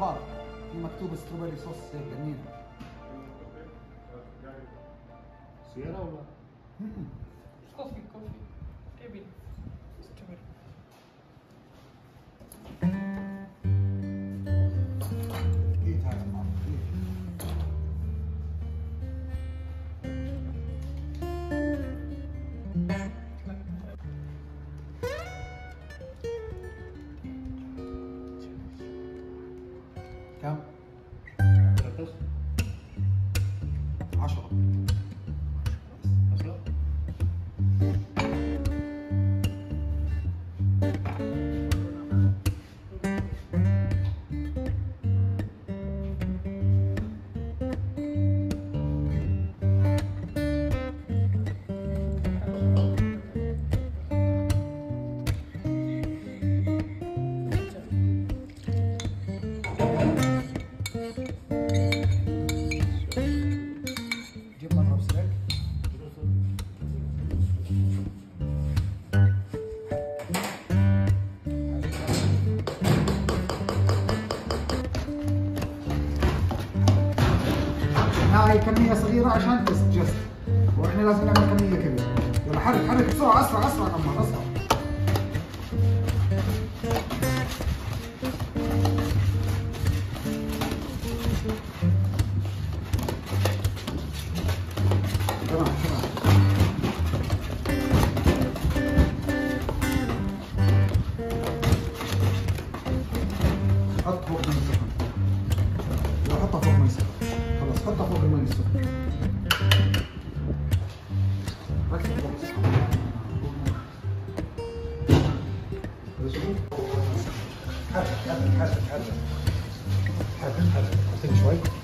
بار في مكتوب ستروبري صوص جنينه سيارة ولا؟ كوفي كوفي كابين هاي كمية صغيرة عشان تست جست وإحنا لازم نعمل كمية كبيرة. يلا حرك حرك. بسرعة أسرع أسرع نمر أسرع. تمام. حرك حرك اعطيني شوي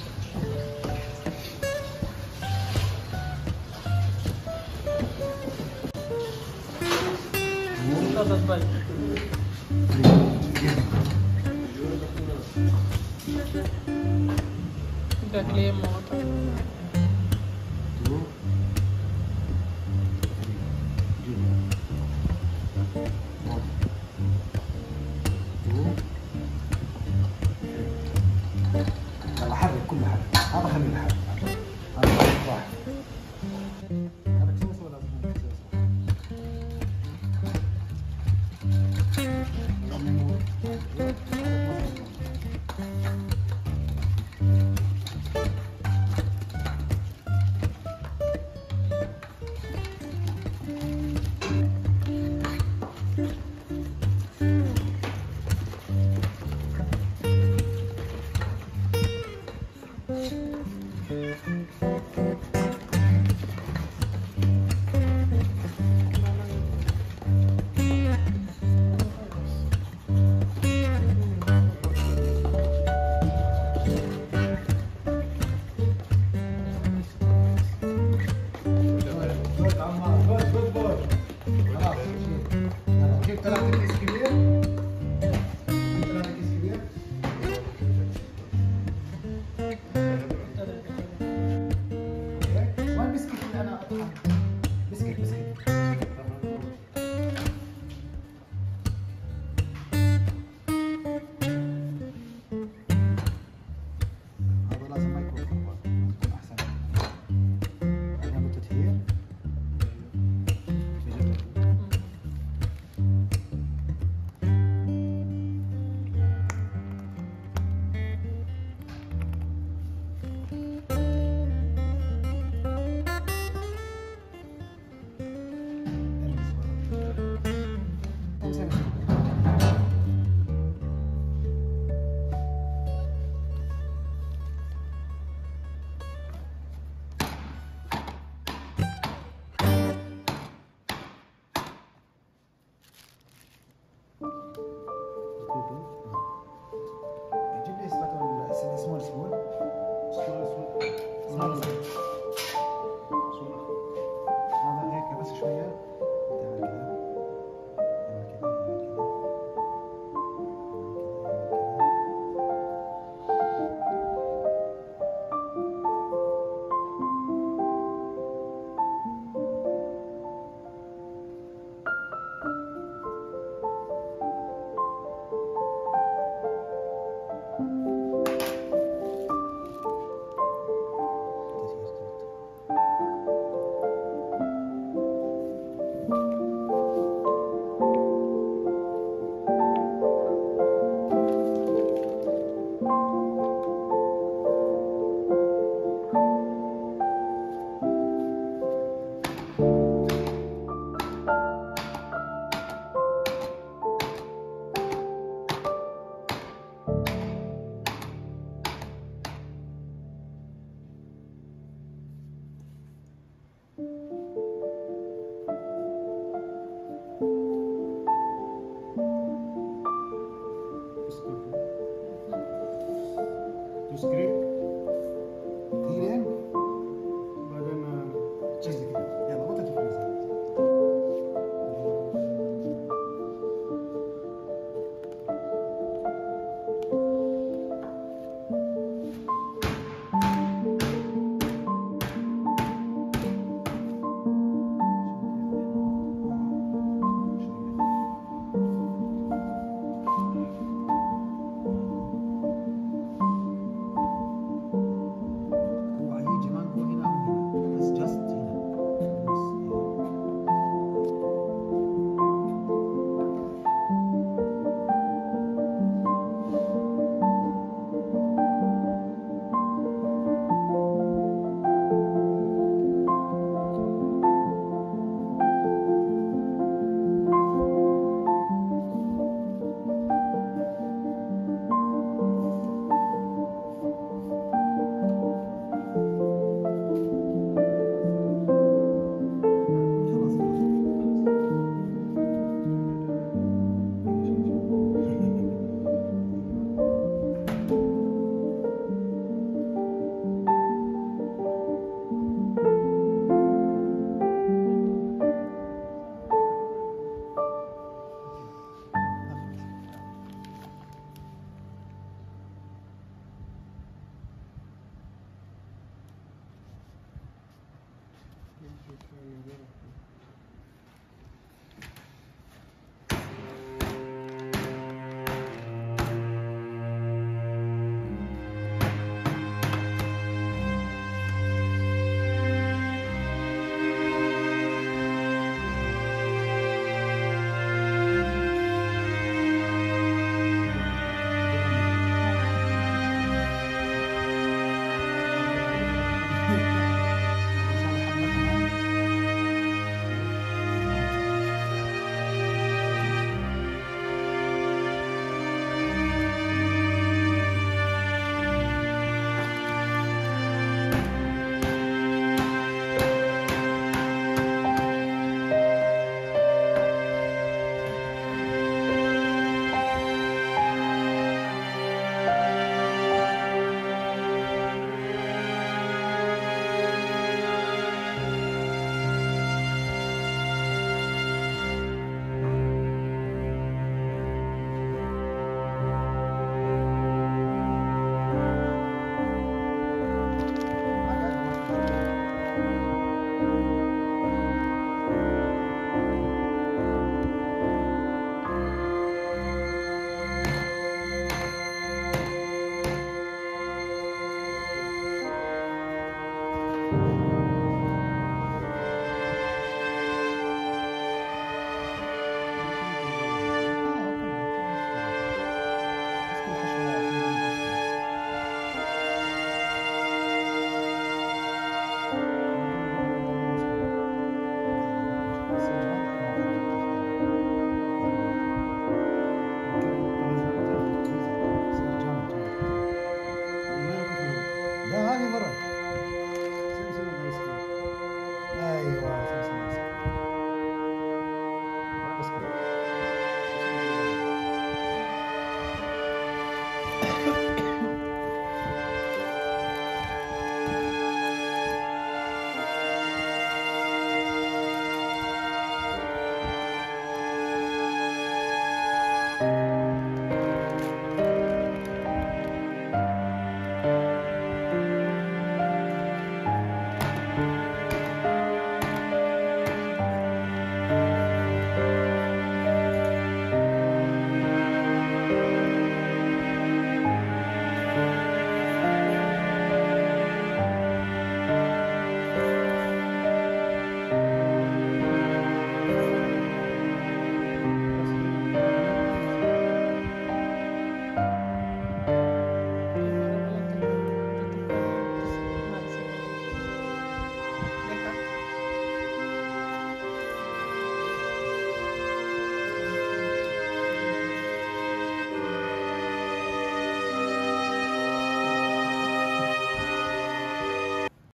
Amen.